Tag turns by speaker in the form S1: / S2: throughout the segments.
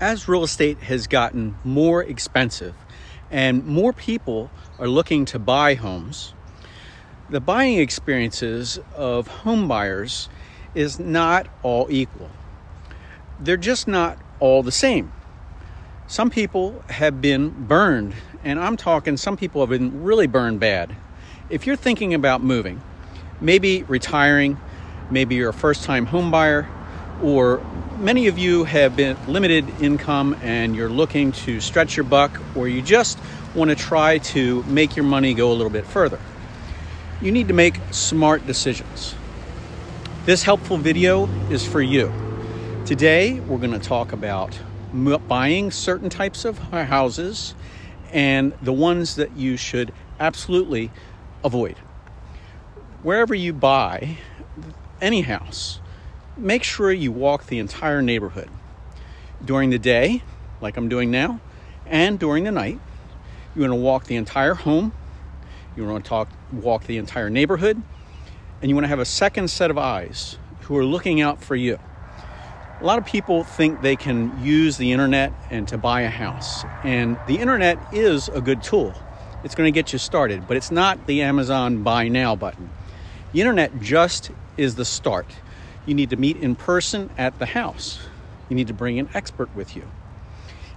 S1: as real estate has gotten more expensive and more people are looking to buy homes, the buying experiences of home buyers is not all equal. They're just not all the same. Some people have been burned, and I'm talking some people have been really burned bad. If you're thinking about moving, maybe retiring, maybe you're a first time home buyer, or many of you have been limited income and you're looking to stretch your buck, or you just want to try to make your money go a little bit further. You need to make smart decisions. This helpful video is for you. Today, we're going to talk about buying certain types of houses and the ones that you should absolutely avoid. Wherever you buy any house, make sure you walk the entire neighborhood during the day, like I'm doing now, and during the night. You want to walk the entire home. You want to talk, walk the entire neighborhood, and you want to have a second set of eyes who are looking out for you. A lot of people think they can use the internet and to buy a house, and the internet is a good tool. It's going to get you started, but it's not the Amazon buy now button. The internet just is the start. You need to meet in person at the house. You need to bring an expert with you.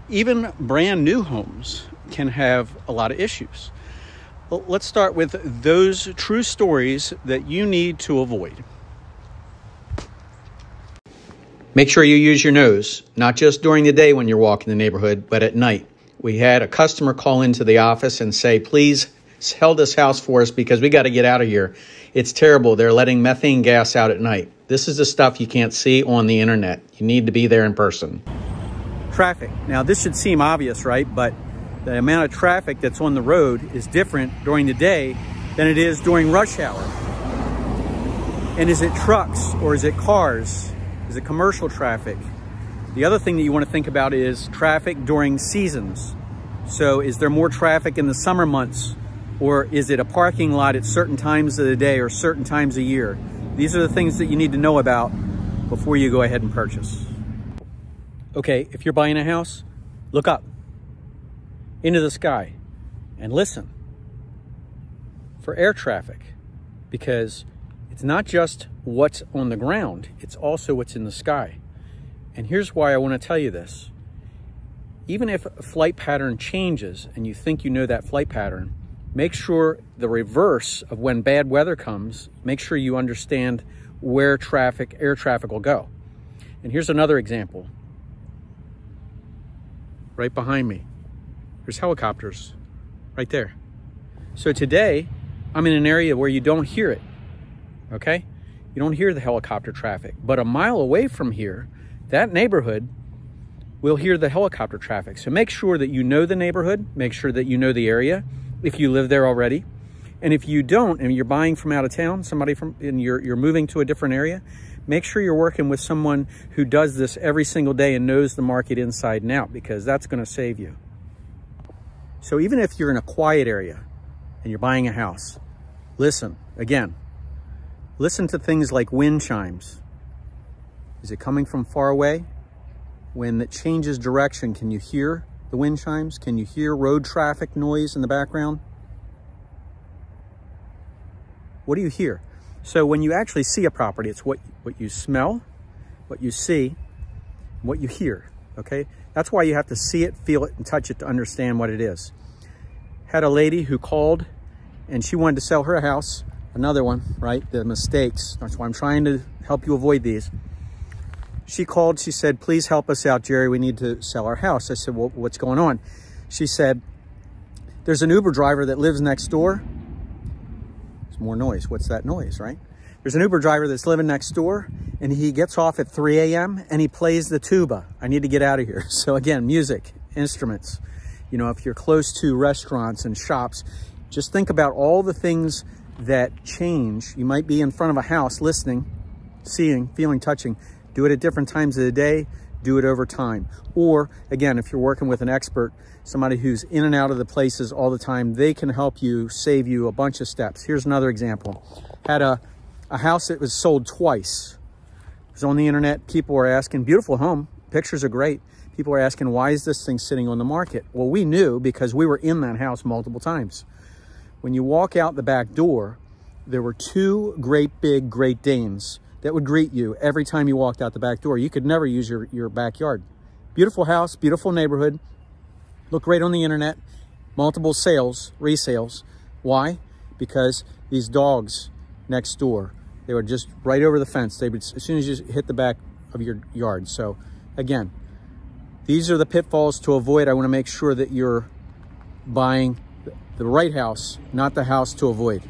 S1: Even brand new homes can have a lot of issues. Well, let's start with those true stories that you need to avoid. Make sure you use your nose, not just during the day when you're walking the neighborhood, but at night. We had a customer call into the office and say, please sell this house for us because we got to get out of here. It's terrible. They're letting methane gas out at night. This is the stuff you can't see on the internet. You need to be there in person. Traffic. Now, this should seem obvious, right? But the amount of traffic that's on the road is different during the day than it is during rush hour. And is it trucks or is it cars? Is it commercial traffic? The other thing that you want to think about is traffic during seasons. So is there more traffic in the summer months or is it a parking lot at certain times of the day or certain times a year? These are the things that you need to know about before you go ahead and purchase. Okay, if you're buying a house, look up into the sky and listen for air traffic because it's not just what's on the ground, it's also what's in the sky. And here's why I want to tell you this. Even if a flight pattern changes and you think you know that flight pattern, make sure the reverse of when bad weather comes, make sure you understand where traffic, air traffic will go. And here's another example. Right behind me. There's helicopters right there. So today, I'm in an area where you don't hear it, okay? You don't hear the helicopter traffic. But a mile away from here, that neighborhood will hear the helicopter traffic. So make sure that you know the neighborhood, make sure that you know the area, if you live there already. And if you don't, and you're buying from out of town, somebody from, and you're, you're moving to a different area, make sure you're working with someone who does this every single day and knows the market inside and out because that's going to save you. So even if you're in a quiet area and you're buying a house, listen, again, listen to things like wind chimes. Is it coming from far away? When it changes direction, can you hear the wind chimes? Can you hear road traffic noise in the background? What do you hear? So when you actually see a property, it's what, what you smell, what you see, what you hear, okay? That's why you have to see it, feel it, and touch it to understand what it is. Had a lady who called and she wanted to sell her house. Another one, right? The mistakes. That's why I'm trying to help you avoid these she called, she said, please help us out, Jerry. We need to sell our house. I said, well, what's going on? She said, there's an Uber driver that lives next door. There's more noise. What's that noise, right? There's an Uber driver that's living next door and he gets off at 3 a.m. and he plays the tuba. I need to get out of here. So again, music, instruments. You know, if you're close to restaurants and shops, just think about all the things that change. You might be in front of a house listening, seeing, feeling, touching. Do it at different times of the day, do it over time. Or again, if you're working with an expert, somebody who's in and out of the places all the time, they can help you save you a bunch of steps. Here's another example. Had a, a house that was sold twice. It was on the internet. People were asking, beautiful home, Pictures are great. People are asking, why is this thing sitting on the market? Well, we knew because we were in that house multiple times. When you walk out the back door, there were two great big Great Danes that would greet you every time you walked out the back door. You could never use your, your backyard. Beautiful house, beautiful neighborhood. Look great on the internet. Multiple sales, resales. Why? Because these dogs next door, they were just right over the fence. They would, as soon as you hit the back of your yard. So again, these are the pitfalls to avoid. I want to make sure that you're buying the right house, not the house to avoid.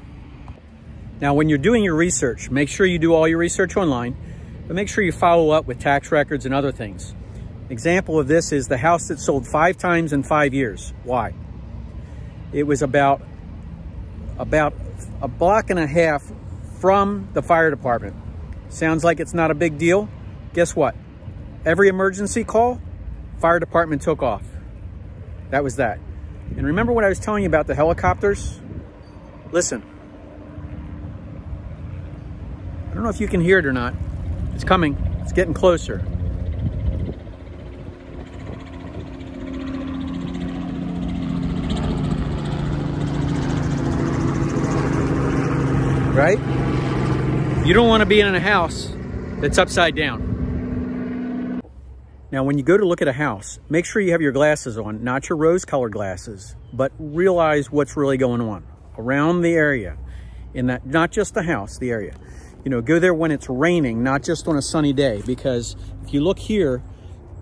S1: Now, when you're doing your research, make sure you do all your research online, but make sure you follow up with tax records and other things. Example of this is the house that sold five times in five years. Why? It was about, about a block and a half from the fire department. Sounds like it's not a big deal. Guess what? Every emergency call, fire department took off. That was that. And remember what I was telling you about the helicopters? Listen, I don't know if you can hear it or not. It's coming. It's getting closer. Right? You don't want to be in a house that's upside down. Now, when you go to look at a house, make sure you have your glasses on, not your rose-colored glasses, but realize what's really going on around the area in that, not just the house, the area you know, go there when it's raining, not just on a sunny day. Because if you look here,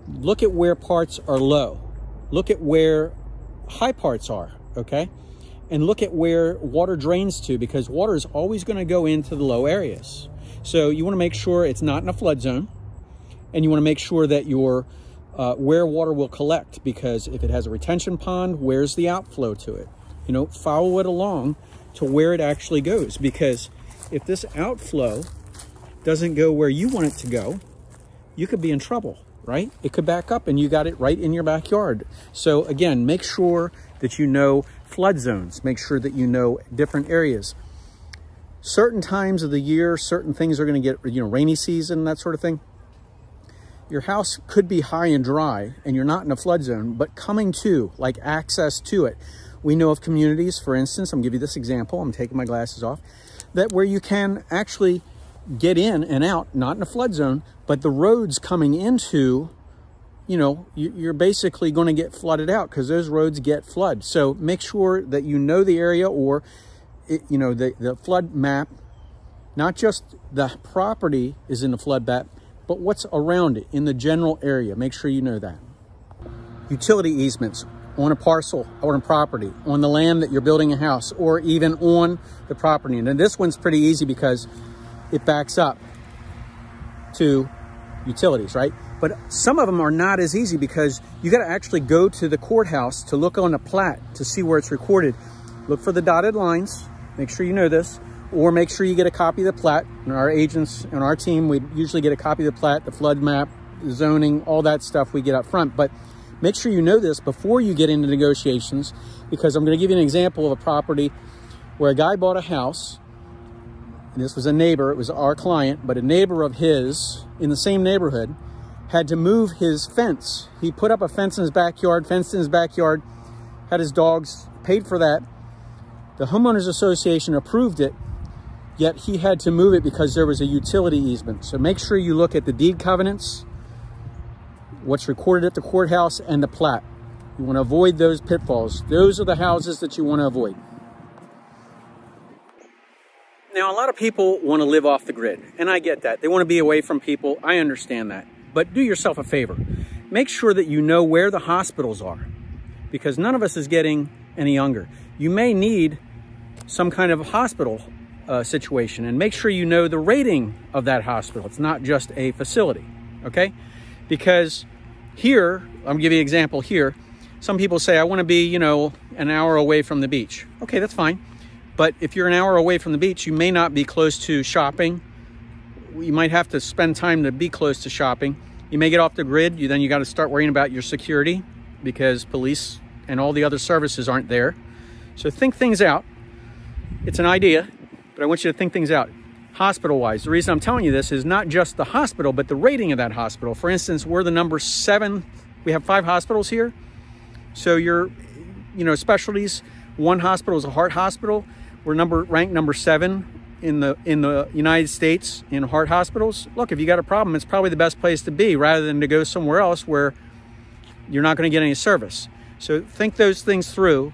S1: look at where parts are low. Look at where high parts are, okay? And look at where water drains to because water is always gonna go into the low areas. So you wanna make sure it's not in a flood zone and you wanna make sure that your uh, where water will collect because if it has a retention pond, where's the outflow to it? You know, follow it along to where it actually goes because if this outflow doesn't go where you want it to go, you could be in trouble, right? It could back up and you got it right in your backyard. So again, make sure that you know flood zones. Make sure that you know different areas. Certain times of the year, certain things are going to get, you know, rainy season, that sort of thing. Your house could be high and dry and you're not in a flood zone, but coming to, like access to it. We know of communities, for instance, I'm give you this example. I'm taking my glasses off that where you can actually get in and out, not in a flood zone, but the roads coming into, you know, you're basically going to get flooded out because those roads get flood. So make sure that you know the area or, it, you know, the, the flood map, not just the property is in the flood map, but what's around it in the general area. Make sure you know that. Utility easements on a parcel or a property, on the land that you're building a house, or even on the property. And this one's pretty easy because it backs up to utilities, right? But some of them are not as easy because you got to actually go to the courthouse to look on the plat to see where it's recorded. Look for the dotted lines. Make sure you know this. Or make sure you get a copy of the plat. And our agents and our team, we usually get a copy of the plat, the flood map, zoning, all that stuff we get up front. But Make sure you know this before you get into negotiations because I'm going to give you an example of a property where a guy bought a house. And this was a neighbor, it was our client, but a neighbor of his in the same neighborhood had to move his fence. He put up a fence in his backyard, fenced in his backyard, had his dogs, paid for that. The homeowners association approved it, yet he had to move it because there was a utility easement. So make sure you look at the deed covenants, what's recorded at the courthouse, and the plat. You want to avoid those pitfalls. Those are the houses that you want to avoid. Now, a lot of people want to live off the grid, and I get that. They want to be away from people. I understand that. But do yourself a favor. Make sure that you know where the hospitals are, because none of us is getting any younger. You may need some kind of hospital uh, situation, and make sure you know the rating of that hospital. It's not just a facility, okay? Because here, I'm you an example here. Some people say, I wanna be, you know, an hour away from the beach. Okay, that's fine. But if you're an hour away from the beach, you may not be close to shopping. You might have to spend time to be close to shopping. You may get off the grid. You then you got to start worrying about your security because police and all the other services aren't there. So think things out. It's an idea, but I want you to think things out. Hospital wise. The reason I'm telling you this is not just the hospital, but the rating of that hospital. For instance, we're the number seven, we have five hospitals here. So your, you know, specialties, one hospital is a heart hospital. We're number ranked number seven in the in the United States in heart hospitals. Look, if you got a problem, it's probably the best place to be rather than to go somewhere else where you're not going to get any service. So think those things through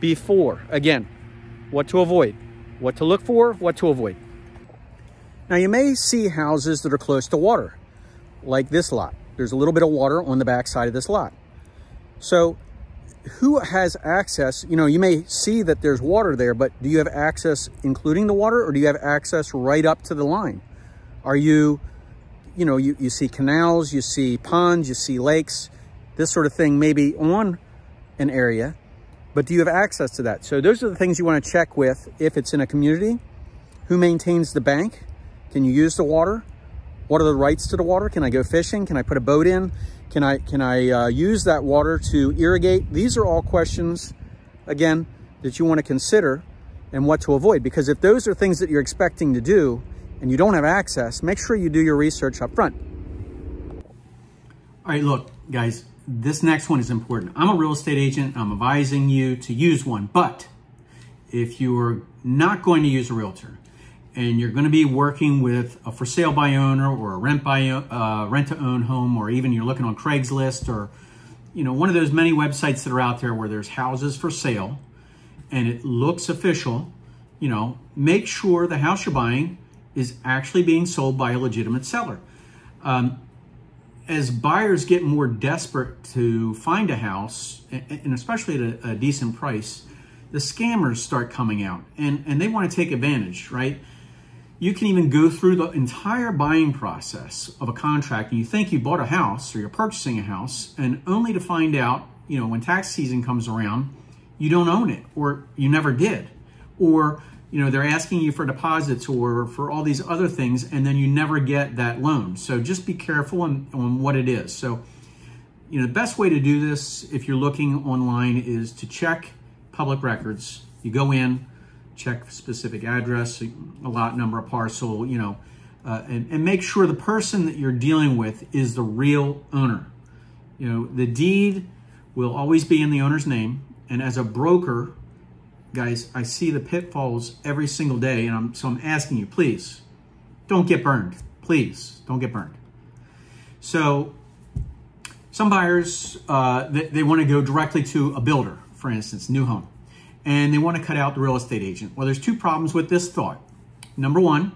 S1: before. Again, what to avoid, what to look for, what to avoid. Now you may see houses that are close to water, like this lot. There's a little bit of water on the back side of this lot. So who has access? You know, you may see that there's water there, but do you have access including the water or do you have access right up to the line? Are you, you know, you, you see canals, you see ponds, you see lakes, this sort of thing maybe on an area, but do you have access to that? So those are the things you want to check with if it's in a community. Who maintains the bank? Can you use the water? What are the rights to the water? Can I go fishing? Can I put a boat in? Can I, can I uh, use that water to irrigate? These are all questions, again, that you want to consider and what to avoid. Because if those are things that you're expecting to do and you don't have access, make sure you do your research up front. All right, look, guys, this next one is important. I'm a real estate agent. I'm advising you to use one. But if you're not going to use a realtor, and you're going to be working with a for sale by owner or a rent by uh, rent to own home, or even you're looking on Craigslist or you know one of those many websites that are out there where there's houses for sale and it looks official, you know, make sure the house you're buying is actually being sold by a legitimate seller. Um, as buyers get more desperate to find a house, and especially at a, a decent price, the scammers start coming out and, and they want to take advantage, right? You can even go through the entire buying process of a contract and you think you bought a house or you're purchasing a house and only to find out, you know, when tax season comes around, you don't own it or you never did. Or, you know, they're asking you for deposits or for all these other things and then you never get that loan. So just be careful on, on what it is. So, you know, the best way to do this if you're looking online is to check public records. You go in, check specific address, a lot number, of parcel, you know, uh, and, and make sure the person that you're dealing with is the real owner. You know, the deed will always be in the owner's name. And as a broker, guys, I see the pitfalls every single day. And I'm, so I'm asking you, please don't get burned. Please don't get burned. So some buyers, uh, they, they want to go directly to a builder, for instance, new home and they want to cut out the real estate agent. Well, there's two problems with this thought. Number one,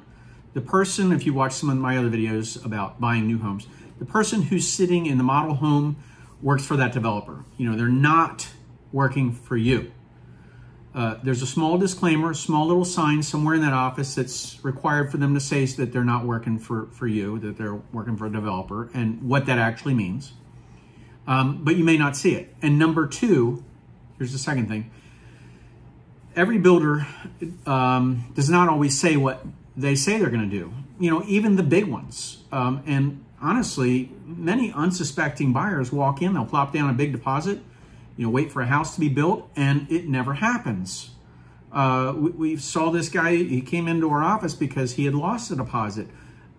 S1: the person, if you watch some of my other videos about buying new homes, the person who's sitting in the model home works for that developer. You know, they're not working for you. Uh, there's a small disclaimer, a small little sign somewhere in that office that's required for them to say that they're not working for, for you, that they're working for a developer, and what that actually means. Um, but you may not see it. And number two, here's the second thing every builder um, does not always say what they say they're going to do. You know, even the big ones. Um, and honestly, many unsuspecting buyers walk in, they'll plop down a big deposit, you know, wait for a house to be built, and it never happens. Uh, we, we, saw this guy, he came into our office because he had lost a deposit.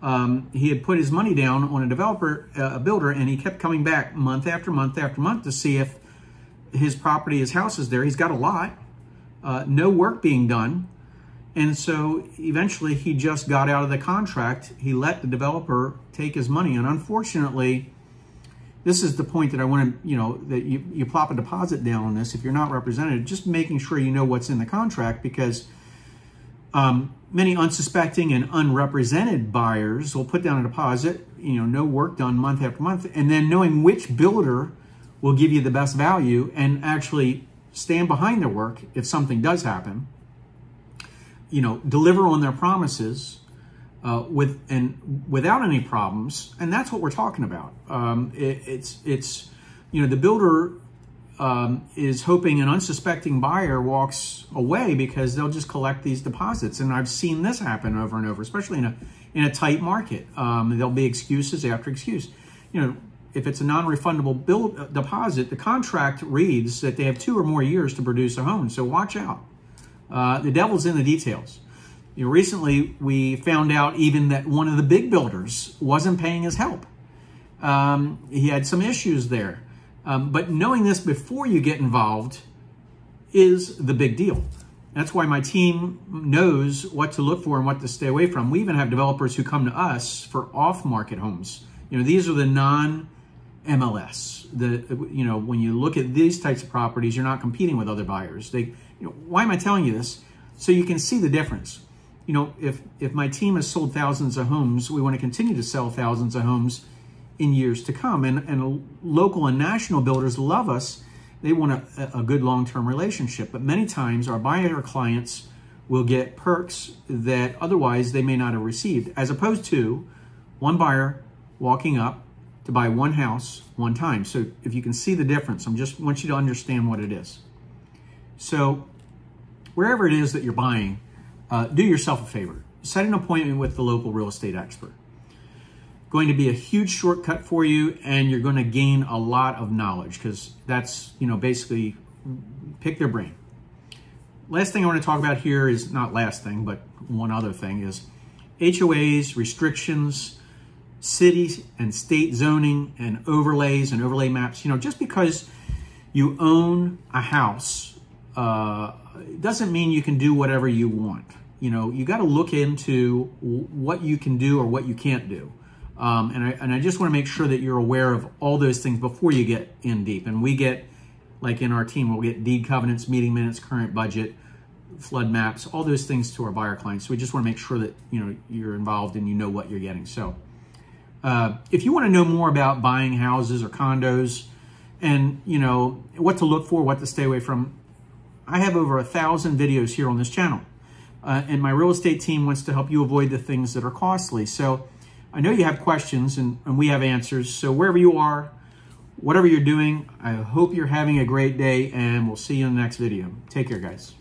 S1: Um, he had put his money down on a developer, uh, a builder, and he kept coming back month after month after month to see if his property, his house is there. He's got a lot uh, no work being done. And so eventually he just got out of the contract. He let the developer take his money. And unfortunately, this is the point that I want to, you know, that you, you plop a deposit down on this if you're not represented, just making sure you know what's in the contract because um, many unsuspecting and unrepresented buyers will put down a deposit, you know, no work done month after month, and then knowing which builder will give you the best value and actually stand behind their work if something does happen, you know, deliver on their promises uh, with and without any problems, and that's what we're talking about. Um, it, it's it's you know the builder um, is hoping an unsuspecting buyer walks away because they'll just collect these deposits, and I've seen this happen over and over, especially in a in a tight market. Um, there'll be excuses after excuse. You know, if it's a non-refundable bill uh, deposit, the contract reads that they have two or more years to produce a home. So watch out. Uh, the devil's in the details. You know, recently we found out even that one of the big builders wasn't paying his help. Um, he had some issues there. Um, but knowing this before you get involved is the big deal. That's why my team knows what to look for and what to stay away from. We even have developers who come to us for off-market homes. You know, these are the non MLS. The you know, when you look at these types of properties, you're not competing with other buyers. They, you know, why am I telling you this? So you can see the difference. You know, if if my team has sold thousands of homes, we want to continue to sell thousands of homes in years to come. And and local and national builders love us they want a, a good long-term relationship. But many times our buyer clients will get perks that otherwise they may not have received, as opposed to one buyer walking up to buy one house one time. So if you can see the difference, I'm just want you to understand what it is. So wherever it is that you're buying, uh, do yourself a favor. Set an appointment with the local real estate expert going to be a huge shortcut for you and you're going to gain a lot of knowledge because that's, you know, basically pick their brain. Last thing I want to talk about here is not last thing, but one other thing is HOAs, restrictions, city and state zoning and overlays and overlay maps. You know, just because you own a house uh, doesn't mean you can do whatever you want. You know, you got to look into what you can do or what you can't do. Um, and, I, and I just want to make sure that you're aware of all those things before you get in deep. And we get, like in our team, we'll get deed covenants, meeting minutes, current budget, flood maps, all those things to our buyer clients. So we just want to make sure that you know you're involved and you know what you're getting. So uh, if you want to know more about buying houses or condos and you know what to look for, what to stay away from, I have over a thousand videos here on this channel. Uh, and my real estate team wants to help you avoid the things that are costly. So I know you have questions and, and we have answers. So wherever you are, whatever you're doing, I hope you're having a great day and we'll see you in the next video. Take care, guys.